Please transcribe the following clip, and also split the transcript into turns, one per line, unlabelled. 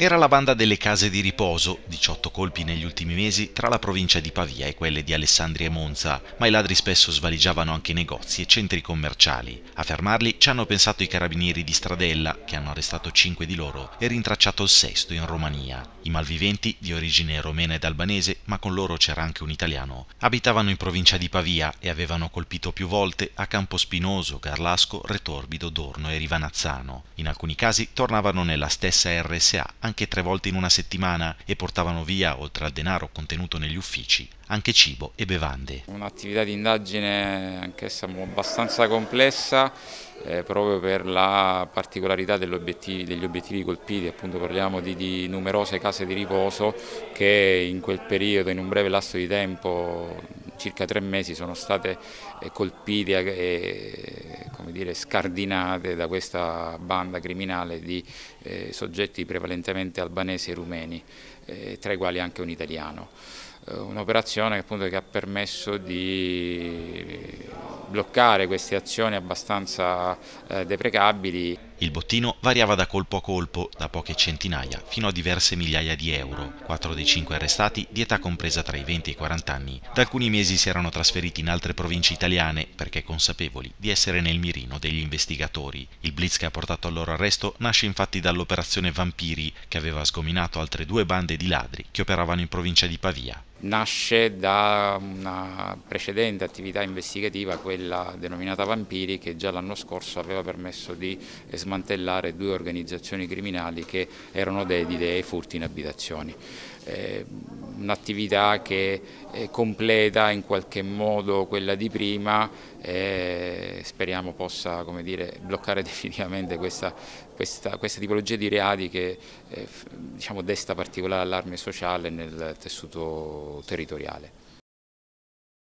Era la banda delle case di riposo, 18 colpi negli ultimi mesi tra la provincia di Pavia e quelle di Alessandria e Monza, ma i ladri spesso svaligiavano anche negozi e centri commerciali. A fermarli ci hanno pensato i carabinieri di Stradella, che hanno arrestato 5 di loro e rintracciato il sesto in Romania. I malviventi, di origine romena ed albanese, ma con loro c'era anche un italiano, abitavano in provincia di Pavia e avevano colpito più volte a Campospinoso, Garlasco, Retorbido, Dorno e Rivanazzano. In alcuni casi tornavano nella stessa RSA anche tre volte in una settimana e portavano via, oltre al denaro contenuto negli uffici, anche cibo e bevande.
Un'attività di indagine anch'essa abbastanza complessa eh, proprio per la particolarità obiettivi, degli obiettivi colpiti, appunto parliamo di, di, numerose case di riposo che in quel periodo, in un breve lasso di tempo, circa tre mesi, sono state eh, colpite e dire, scardinate da questa banda criminale di eh, soggetti prevalentemente albanesi e rumeni, eh, tra i quali anche un italiano. Eh, un'operazione che, che ha permesso di bloccare queste azioni abbastanza eh, deprecabili.
Il bottino variava da colpo a colpo, da poche centinaia fino a diverse migliaia di euro. Quattro dei cinque arrestati di età compresa tra i 20 e i 40 anni. Da alcuni mesi si erano trasferiti in altre province italiane perché consapevoli di essere nel mirino degli investigatori. Il blitz che ha portato al loro arresto nasce infatti dall'operazione Vampiri, che aveva sgominato altre due bande di ladri che operavano in provincia di Pavia
nasce da una precedente attività investigativa, quella denominata Vampiri, che già l'anno scorso aveva permesso di smantellare due organizzazioni criminali che erano dedite ai furti in abitazioni. Eh, un'attività che completa in qualche modo quella di prima e speriamo possa dire, bloccare definitivamente questa, questa, questa, tipologia di reati che eh, diciamo, desta particolare allarme sociale nel tessuto territoriale.